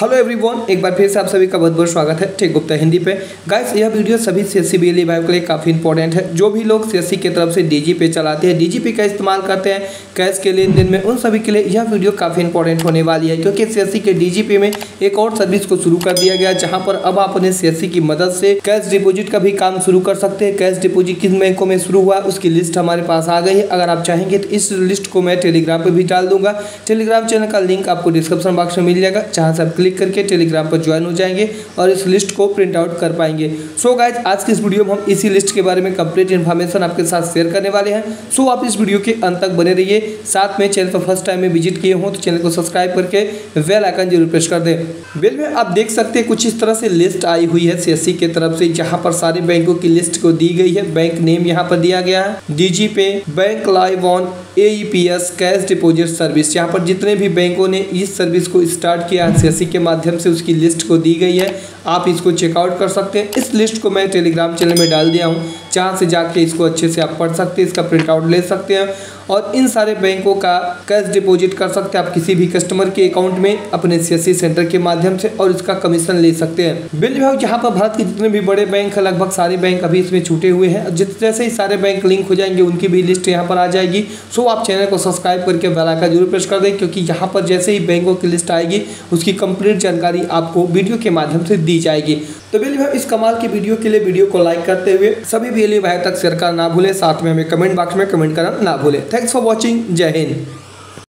Hello everyone एक बार फिर से आप सभी का बहुत बहुत स्वागत है, ठीक गुप्ता हिंदी पे। गाइस यह वीडियो सभी C S C B L के लिए काफ़ी इंपॉर्टेंट है। जो भी लोग सी की तरफ़ से डीजी पे चलाते हैं डीजीपी का इस्तेमाल करते हैं कैश के लेन देन में उन सभी के लिए यह वीडियो काफ़ी इंपॉर्टेंट होने वाली है, क्योंकि सी के डीजीपी में एक और सर्विस को शुरू कर दिया गया, जहाँ पर अब आप अपने सी की मदद से कैश डिपोजिट का भी काम शुरू कर सकते हैं। कैश डिपोजिट किन बैंकों में शुरू हुआ, उसकी लिस्ट हमारे पास आ गई है। अगर आप चाहेंगे तो इस लिस्ट को मैं टेलीग्राम पर भी डाल दूँगा। टेलीग्राम चैनल का लिंक आपको डिस्क्रिप्शन बॉक्स में मिल जाएगा, जहाँ से आप क्लिक करके टेलीग्राम पर ज्वाइन हो जाएँगे और इस लिस्ट को प्रिंट आउट कर पाएँगे। सो so गाइज़ आज की इस वीडियो में हम इसी लिस्ट के बारे में कंप्लीट इन्फॉर्मेशन आपके साथ शेयर करने वाले हैं। सो so आप इस वीडियो के अंत तक बने रहिए। साथ में चैनल पर फ़र्स्ट टाइम में विज़िट किए हों तो चैनल को सब्सक्राइब करके वेल आइकन ज़रूर प्रेस कर दें। बिल में आप देख सकते हैं, कुछ इस तरह से लिस्ट आई हुई है सी के तरफ़ से, जहाँ पर सारे बैंकों की लिस्ट को दी गई है। बैंक नेम यहाँ पर दिया गया है। Digi bank live on AEPS cash deposit service यहाँ पर जितने भी बैंकों ने इस सर्विस को स्टार्ट किया है के माध्यम से उसकी लिस्ट को दी गई है। आप इसको चेकआउट कर सकते हैं। इस लिस्ट को मैं टेलीग्राम चैनल में डाल दिया हूँ। जहाँ से जाके इसको अच्छे से आप पढ़ सकते हैं, इसका प्रिंटआउट ले सकते हैं। और इन सारे बैंकों का कैश डिपॉजिट कर सकते हैं। आप किसी भी कस्टमर के अकाउंट में अपने सी सेंटर के माध्यम से और इसका कमीशन ले सकते हैं। बिल विभाग जहाँ पर भारत के जितने भी बड़े बैंक है, लगभग सारे बैंक अभी इसमें छूटे हुए हैं। जिस जैसे ही सारे बैंक लिंक हो जाएँगे, उनकी भी लिस्ट यहाँ पर आ जाएगी। सो आप चैनल को सब्सक्राइब करके बेलाइका ज़रूर प्रेस कर दें, क्योंकि यहाँ पर जैसे ही बैंकों की लिस्ट आएगी, उसकी कंप्लीट जानकारी आपको वीडियो के माध्यम से दी जाएगी। तो बिल भाई इस कमाल की वीडियो के लिए वीडियो को लाइक करते हुए सभी बेली भाई तक शेयर करना ना भूलें। साथ में हमें कमेंट बॉक्स में कमेंट करना ना भूलें। थैंक्स फॉर वॉचिंग जय हिंद